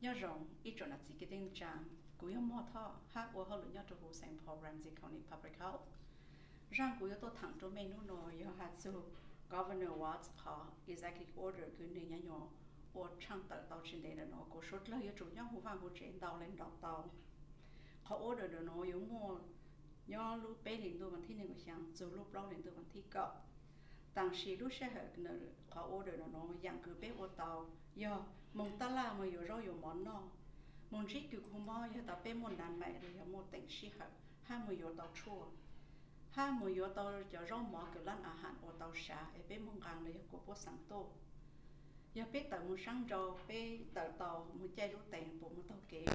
nhớ rộng ít chỗ là chỉ cái tên trang cú yếu mò thọ, hát ô hơn nhớ chỗ hồ St. Paul Ramsey County Public Health rằng cú yếu tôi thẳng cho menu nó yếu hạt số Governor Watts có executive order cứ nên nhớ nhỏ ô trang tờ tàu trên đây là nó có số là yếu chủ nhớ hồ vang hồ trên tàu lên đọc tàu họ order được nó yếu mua nhớ lúc bé lên tôi vẫn thích nên có sáng dù lúc lâu lên tôi vẫn thích cậu 当时路上还那搞我的那弄养狗被我到哟，蒙达拉么有肉有毛呢，蒙这狗狗嘛也到被蒙难买的也莫等时候，还没有到处，还没有到叫肉毛狗烂阿汉我到啥，也被蒙干了也过不上多。也被到蒙上周被到到蒙在路等不蒙到给是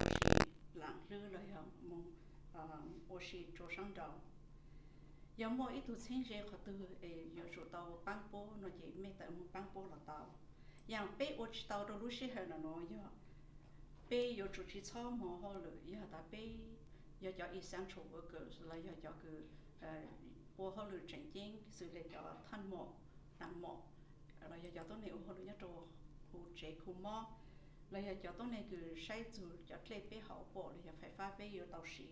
冷热了呀蒙，呃，我是做上周。Giờ mỗi ít tu sinh ra họ từ giờ số tàu băng bố nó chỉ mẹ tại băng bố là tàu yang bé ở tàu đâu lúc sẽ là nó giờ bé giờ chủ chỉ cho mò họ rồi giờ ta bé giờ cho essential workers là giờ cho cái ô họ rồi chân chính xử lý cho thân mò nặng mò là giờ cho tôi này họ rồi cho hồ chế khu mò là giờ cho tôi này cứ sai chủ cho lấy bé hậu bộ là phải pha bé giờ tàu xí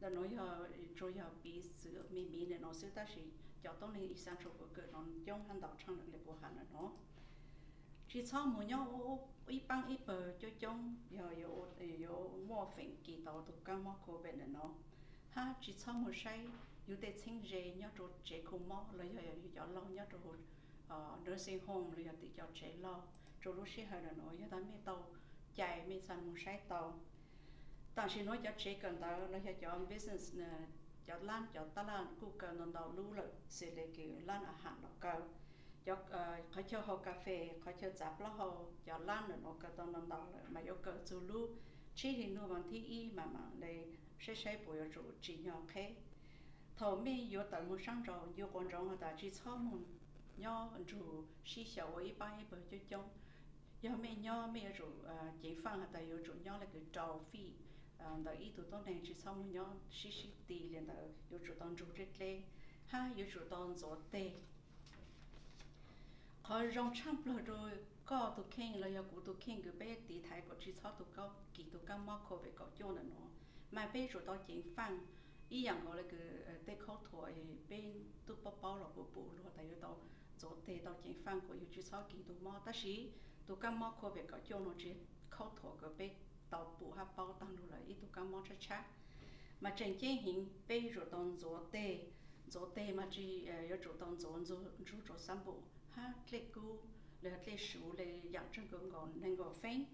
là nói họ rồi họ bị sự mì mì này nó sẽ ta sẽ cho tôi này sản xuất của cái nó trong hàng đầu trong lực của hàng nó chỉ sau một nhau ít băng ít bờ cho trong giờ giờ giờ mua phèn kỳ tàu tụ cam mua cổ bên nó ha chỉ sau một say yêu để sinh rể nhau cho trẻ cùng mua rồi giờ giờ cho lo nhau cho ờ nursing home rồi giờ tự cho trẻ lo cho lúc sẽ hay là nói giờ ta mới tàu chạy mới sản một say tàu 但是我就只讲到那些叫 business 呢，叫烂叫打烂，顾客弄到路了，是那个烂啊喊了高，叫呃，他叫喝咖啡，他叫杂了后，叫烂了那个都弄到了，没有个走路，只是弄完第一慢慢来，谁谁不要做，只要开。头面有弹幕上涨，有观众和大家草们，要住是小我一般一般就讲，要没要没住呃，解放和大有住要那个招费。Đó ý tụ tôn này chỉ xong một xí xí tì liền đó yêu chủ tôn chủ rất lê ha yêu chủ tôn gió tê họ rong trăm lờ rồi, có tụ khen là yêu cụ tụ khen cái bé, tì thái có chỉ sau tụ có kỳ tụ cao mắc khổ về cao nữa nó. Mà bé chủ tôn chính phăng, ý rằng gọi là cái ờ, tê khó thổi bên tụ bao bao là bộ bộ rồi tại yêu tụ gió tê tụ chính phăng của yêu chỉ sau kỳ tụ mò. Ta sĩ tụ có mắc khổ về cao cho nó chỉ khó thổi cái bé tàu tụ ha bao tăng đủ là ít tụ cá món chá mà trên chế hình bây rồi tông gió tê gió tê mà chỉ yếu chỗ tông gió gió gió chỗ sản bộ ha lê cu lê lê sủ lê dạng chân cường còn nên gọi phanh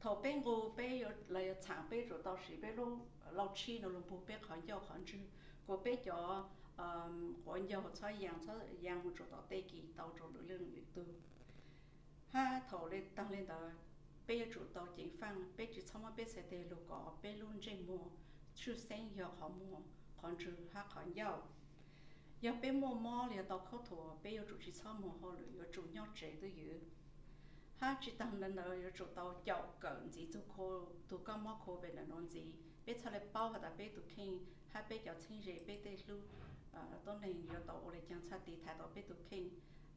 thầu bên ngô bây giờ là chẳng bây rồi tàu sĩ bây lô lâu chi nó luôn bù bây khỏi giàu khỏi chứ có bây giờ có giàu cho yang cho yang chỗ tàu tê kỳ tàu chỗ lượng lượng từ ha thầu lên tăng lên đó bé chủ tàu chính phăng bé chỉ xong mà bé sẽ để lục có bé luôn trên mùa chú sen giờ họ mùa còn trừ ha họ giàu giờ bé mùa mò là tàu khó thua bé giờ chủ chỉ xong mùa họ lười giờ chủ nhau trẻ tới giờ ha chỉ tăng lên rồi giờ chủ tàu chậu cẩn gì tu cô tu cao mò cô bên là non gì bé cho lại bao hoặc là bé tu kinh ha bé giờ sinh rể bé tê lu tôi nên giờ tàu lại chẳng sao đi, thay tàu bé tu kinh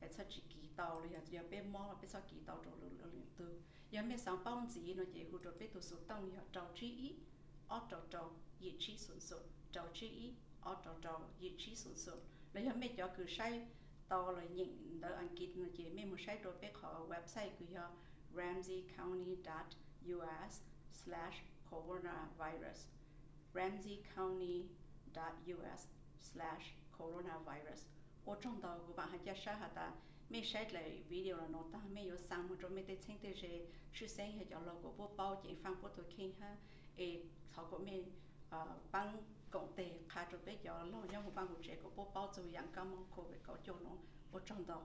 在出去几道了，要要变忙了，别说几道做了了了都。有咩想幫自己呢？也會做被讀書當要找知一，我找找一起順順，找知一，我找找一起順順。你有咩就佢篩到嚟認到按結呢？也咩冇篩到被個 website County dot us slash coronavirus Ramsey County dot us slash coronavirus อ๋อจังดาวกูบังฮัจจะใช้หัตตา mẹ sách lại video là nó ta mẹ yếu sang một trong mẹ tên xem tên gì sư sinh hay cho lo của bố bao chỉ phang bố tôi kinh ha. E thọ của à băng công tệ khá cho bé cho lo nhau một băng của trẻ của bố bao rồi yang cam mong cô về có cho nó bố trong đó